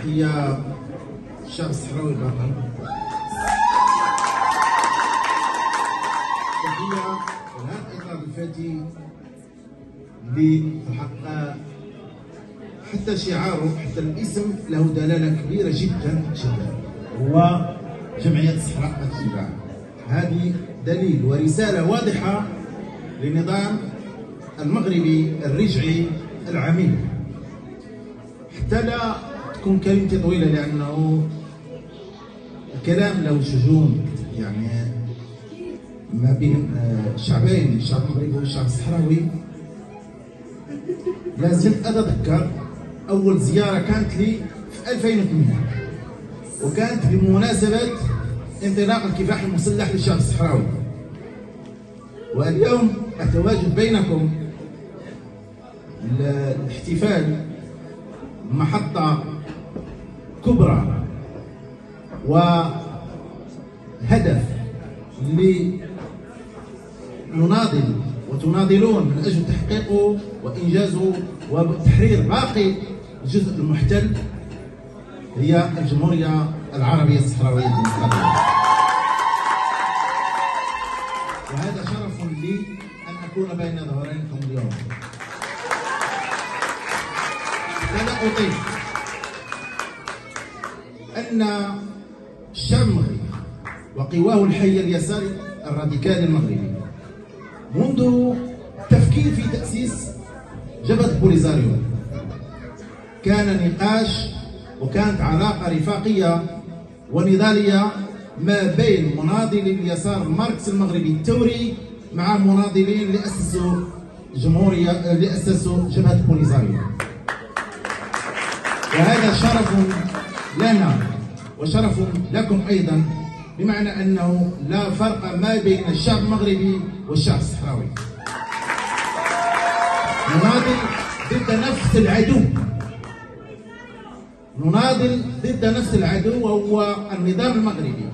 تحية الشعب الصحراوي الباطن تحية لهذا الإطار الفاتي اللي في الحق حتى شعاره حتى الاسم له دلالة كبيرة جدا جدا. هو جمعية الصحراء الاتباع هذه دليل ورسالة واضحة لنظام المغربي الرجعي العميل حتى لا تكون كلمتي طويلة لأنه الكلام له شجون. يعني ما بين الشعبين الشعب المغربي والشعب الصحراوي لازم أتذكر أول زيارة كانت لي في 2008 وكانت بمناسبة انطلاق الكفاح المسلح للشعب الصحراوي. واليوم أتواجد بينكم الاحتفال محطة كبرى وهدف لنناضل وتناضلون من أجل تحقيقه وإنجازه وتحرير باقي الجزء المحتل هي الجمهورية العربية الصحراوية الديمقراطية. وهذا شرف لي أن أكون بين ظهرانكم اليوم. ولا أطيق الشعب المغربي وقواه الحي اليساري الراديكالي المغربي. منذ التفكير في تأسيس جبهة بوليزاريو كان نقاش وكانت علاقة رفاقية ونضالية ما بين مناضلي اليسار الماركس المغربي الثوري مع مناضلين اللي أسسوا جمهورية اللي أسسوا جبهة بوليزاريو. وهذا شرف لنا. وشرف لكم أيضا بمعنى أنه لا فرق ما بين الشعب المغربي والشعب الصحراوي. نناضل ضد نفس العدو. نناضل ضد نفس العدو وهو النظام المغربي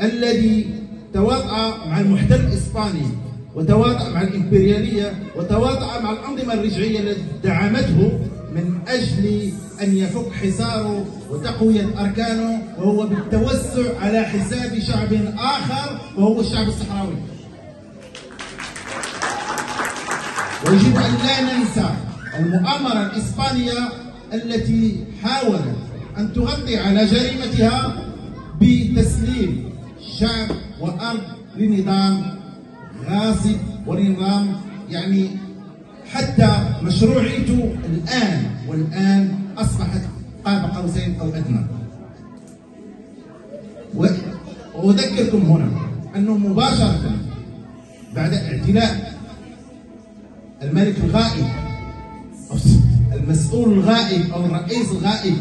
الذي تواطأ مع المحتل الإسباني وتواطأ مع الإمبريالية وتواطأ مع الأنظمة الرجعية التي دعمته من أجل أن يفك حصاره وتقوية أركانه وهو بالتوسع على حساب شعب آخر وهو الشعب الصحراوي. ويجب أن لا ننسى المؤامرة الإسبانية التي حاولت أن تغطي على جريمتها بتسليم شعب وأرض لنظام غاصب ولنظام يعني حتى مشروعيته الآن والآن أصبحت قاب قوسين أو أدنى وأذكركم هنا أنه مباشرة بعد اعتلاء الملك الغائب المسؤول الغائب أو الرئيس الغائب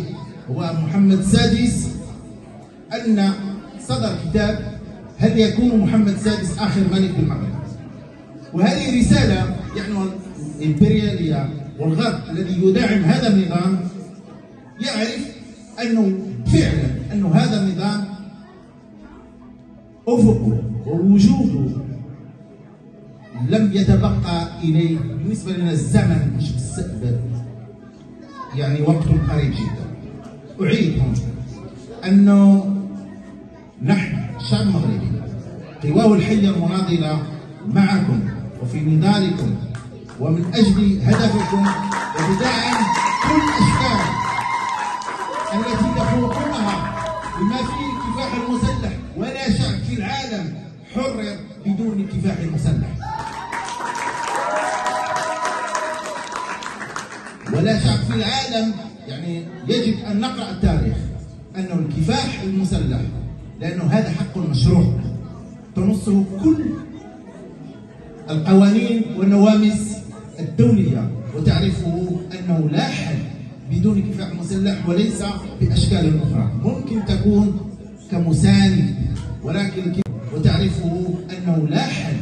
هو محمد السادس أن صدر كتاب هل يكون محمد السادس آخر ملك بالمغرب وهذه رسالة يعني الإمبريالية والغرب الذي يدعم هذا النظام يعرف أنه فعلا أنه هذا النظام أفقه ووجوده لم يتبقى إليه بالنسبة لنا الزمن مش يعني وقت قريب جدا. أعيد هنا أنه نحن الشعب المغربي قواه الحية المناضلة معكم وفي نضالكم ومن أجل هدفكم وبدعم كل الأشكال التي تخوضونها بما فيه الكفاح المسلح ولا شعب في العالم حرر بدون الكفاح المسلح. ولا شعب في العالم يعني يجب أن نقرأ التاريخ أنه الكفاح المسلح لأنه هذا حق مشروع تنصه كل القوانين والنواميس الدولية وتعرفه أنه لا حل بدون كفاح مسلح وليس بأشكال أخرى. ممكن تكون كمساند ولكن وتعرفه أنه لا حل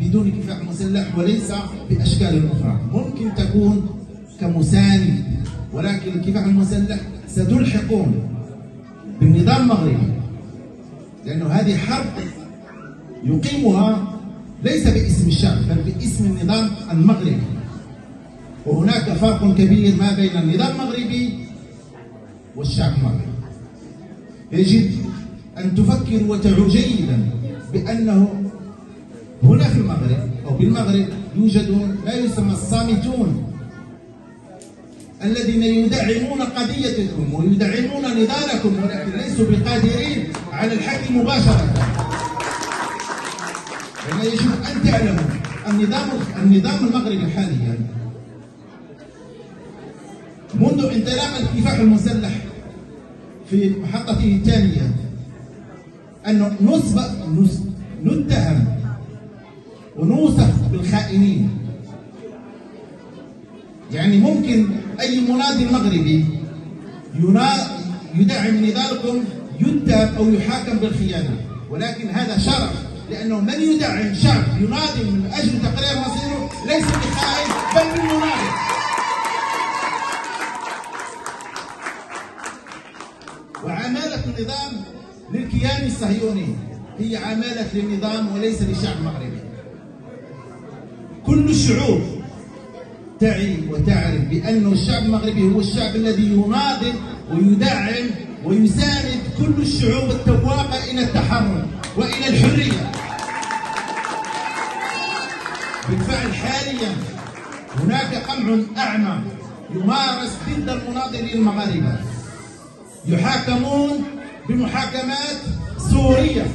بدون كفاح مسلح وليس بأشكال أخرى. ممكن تكون كمساند ولكن الكفاح المسلح ستلحقون بالنظام المغربي لأنه هذه حرب يقيمها ليس باسم الشعب بل باسم النظام المغربي. وهناك فرق كبير ما بين النظام المغربي والشعب المغربي. يجب أن تفكر وتعوا جيدا بأنه هنا في المغرب أو بالمغرب يوجد ما يسمى الصامتون الذين يدعمون قضيتكم ويدعمون نضالكم ولكن ليسوا بقادرين على الحل مباشرة. لأن يجب أن تعلموا النظام النظام المغربي حاليا منذ انطلاق الكفاح المسلح في محطته الثانية أن نصب نتهم ونوصف بالخائنين. يعني ممكن أي منادي مغربي يدعم نضالكم يتهم أو يحاكم بالخيانة. ولكن هذا شرف لأنه من يدعم شعب يناضل من أجل تقرير مصيره ليس بخائن بل بالمناضل النظام للكيان الصهيوني. هي عمالة للنظام وليس للشعب المغربي كل الشعوب تعي وتعرف بأن الشعب المغربي هو الشعب الذي يناضل ويدعم ويساند كل الشعوب التواقة إلى التحرر وإلى الحرية. بالفعل حاليا هناك قمع أعمى يمارس ضد المناضلين المغاربة. يحاكمون بمحاكمات سورية.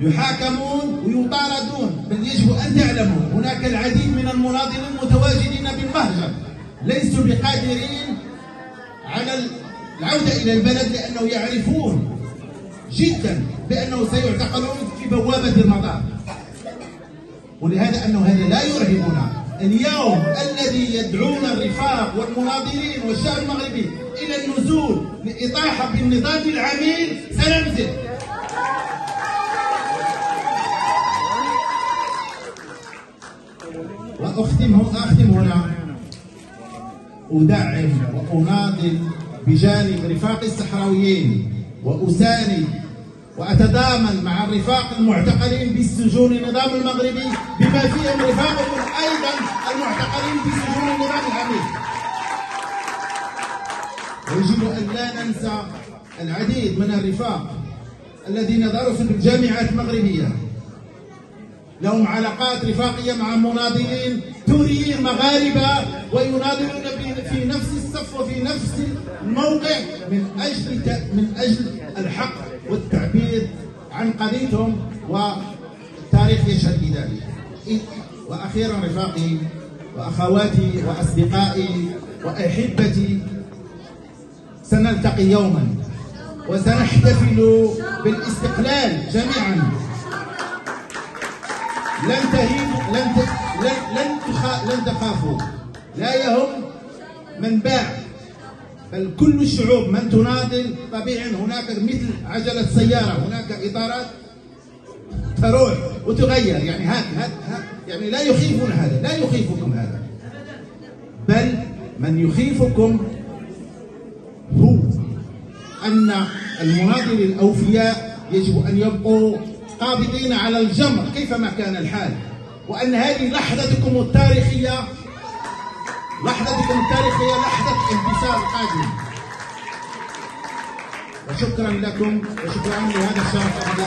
يحاكمون ويطاردون بل يجب أن تعلموا هناك العديد من المناضلين المتواجدين بالمهجر. ليسوا بقادرين على العودة إلى البلد لأنه يعرفون جدا بأنه سيعتقلون في بوابة المطار. ولهذا أنه هذا لا يرهبنا. اليوم الذي يدعون الرفاق والمناضلين والشعب المغربي إلى النزول لإطاحة بالنظام العميل سننزل. وأختم أختم هنا. أدعم وأناضل بجانب رفاق الصحراويين وأساند وأتضامن مع الرفاق المعتقلين بالسجون النظام المغربي بما فيهم رفاقكم أيضا المعتقلين بسجون النظام العميق. ويجب أن لا ننسى العديد من الرفاق الذين درسوا في الجامعات المغربية. لهم علاقات رفاقية مع مناضلين توريين مغاربة ويناضلون في نفس الصف وفي نفس الموقع من أجل من أجل الحق والتعبير عن قضيتهم والتاريخ يشهد بذلك. وأخيرا رفاقي وأخواتي وأصدقائي وأحبتي سنلتقي يوما وسنحتفل بالاستقلال جميعا. لن تهيبوا لن لن, لن تخافوا. لا يهم من باع بل كل الشعوب من تناضل طبيعي هناك مثل عجلة سيارة هناك إطارات تروح وتغير. يعني هات هات يعني لا يخيفنا هذا لا يخيفكم هذا. بل من يخيفكم هو أن المناضل الأوفياء يجب أن يبقوا قابضين على الجمر كيفما كان الحال. وأن هذه لحظتكم التاريخية لحظتكم التاريخية لحظة انتصار قادم. وشكرا لكم وشكرا لهذا الشرف الذي